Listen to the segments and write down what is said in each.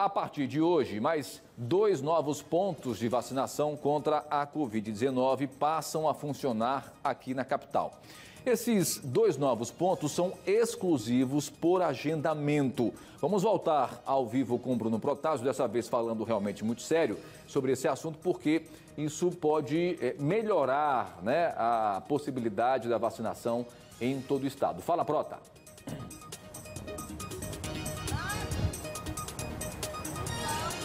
A partir de hoje, mais dois novos pontos de vacinação contra a Covid-19 passam a funcionar aqui na capital. Esses dois novos pontos são exclusivos por agendamento. Vamos voltar ao vivo com Bruno Protásio, dessa vez falando realmente muito sério sobre esse assunto, porque isso pode eh, melhorar né, a possibilidade da vacinação em todo o estado. Fala, Prota.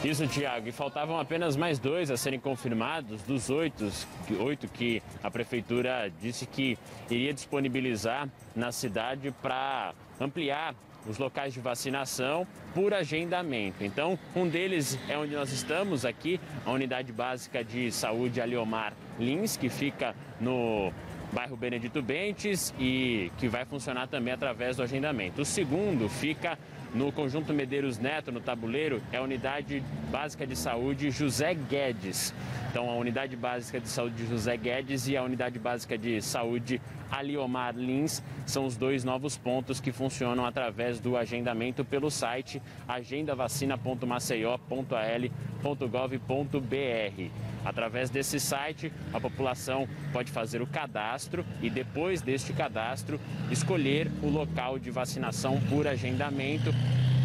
Isso, Tiago. E faltavam apenas mais dois a serem confirmados dos oito, oito que a prefeitura disse que iria disponibilizar na cidade para ampliar os locais de vacinação por agendamento. Então, um deles é onde nós estamos aqui, a Unidade Básica de Saúde Aliomar Lins, que fica no bairro Benedito Bentes e que vai funcionar também através do agendamento. O segundo fica no conjunto Medeiros Neto, no tabuleiro, é a Unidade Básica de Saúde José Guedes. Então, a Unidade Básica de Saúde de José Guedes e a Unidade Básica de Saúde Aliomar Lins são os dois novos pontos que funcionam através do agendamento pelo site agendavacina.maceió.al.gov.br. Através desse site, a população pode fazer o cadastro e depois deste cadastro escolher o local de vacinação por agendamento.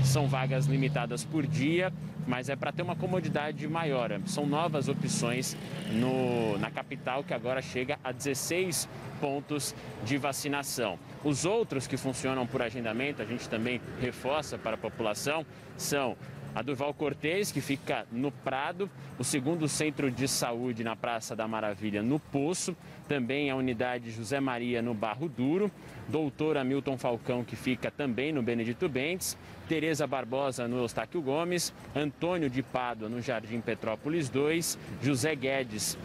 São vagas limitadas por dia, mas é para ter uma comodidade maior. São novas opções no, na capital que agora chega a 16 pontos de vacinação. Os outros que funcionam por agendamento, a gente também reforça para a população, são a Durval Cortez, que fica no Prado, o segundo centro de saúde na Praça da Maravilha, no Poço, também a unidade José Maria no Barro Duro, doutor Hamilton Falcão, que fica também no Benedito Bentes, Tereza Barbosa no Eustáquio Gomes, Antônio de Pádua no Jardim Petrópolis 2, José Guedes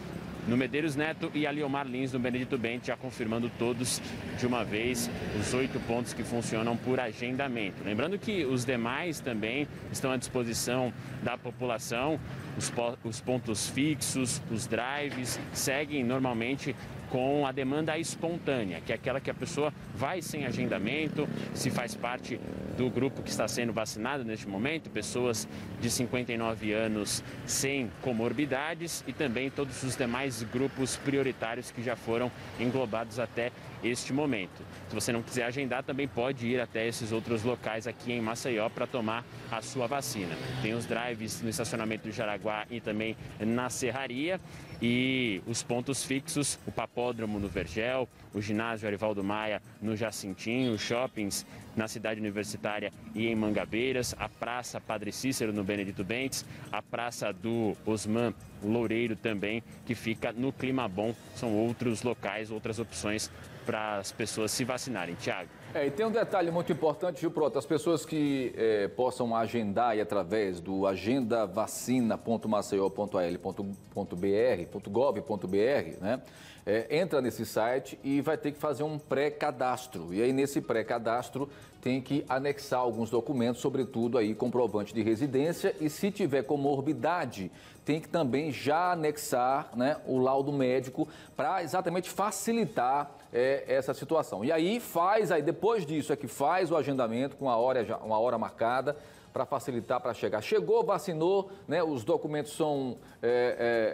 no Medeiros Neto e Aliomar Lins no Benedito Bente, já confirmando todos de uma vez os oito pontos que funcionam por agendamento. Lembrando que os demais também estão à disposição da população, os, os pontos fixos, os drives, seguem normalmente com a demanda espontânea, que é aquela que a pessoa vai sem agendamento, se faz parte do grupo que está sendo vacinado neste momento, pessoas de 59 anos sem comorbidades e também todos os demais grupos prioritários que já foram englobados até este momento. Se você não quiser agendar, também pode ir até esses outros locais aqui em Maceió para tomar a sua vacina. Tem os drives no estacionamento do Jaraguá e também na Serraria e os pontos fixos, o Papódromo no Vergel, o ginásio Arivaldo Maia no Jacintinho, os shoppings na cidade universitária e em Mangabeiras, a Praça Padre Cícero no Benedito Bentes, a Praça do Osman Loureiro também, que fica no Clima Bom. São outros locais, outras opções para as pessoas se vacinarem. Tiago. É, e tem um detalhe muito importante, Gil Prota, as pessoas que é, possam agendar aí através do agendavacina.maceió.al.br.gov.br, né? É, entra nesse site e vai ter que fazer um pré-cadastro. E aí nesse pré-cadastro tem que anexar alguns documentos, sobretudo aí comprovante de residência e se tiver comorbidade, tem que também já anexar né, o laudo médico para exatamente facilitar é, essa situação. E aí faz, aí depois disso é que faz o agendamento com a hora, uma hora marcada para facilitar para chegar. Chegou, vacinou, né, os documentos são é,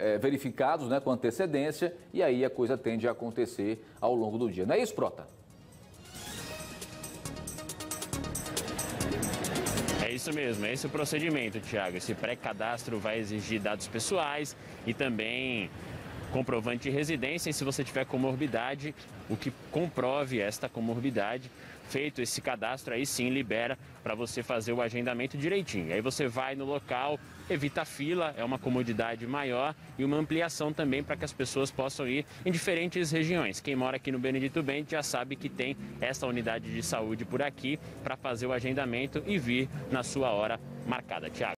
é, é, verificados né, com antecedência e aí a coisa tende a acontecer ao longo do dia. Não é isso, Prota? Isso mesmo, é esse o procedimento, Tiago. Esse pré-cadastro vai exigir dados pessoais e também comprovante de residência e se você tiver comorbidade, o que comprove esta comorbidade, feito esse cadastro, aí sim libera para você fazer o agendamento direitinho. Aí você vai no local, evita a fila, é uma comodidade maior e uma ampliação também para que as pessoas possam ir em diferentes regiões. Quem mora aqui no Benedito Bento já sabe que tem essa unidade de saúde por aqui para fazer o agendamento e vir na sua hora marcada. Tiago.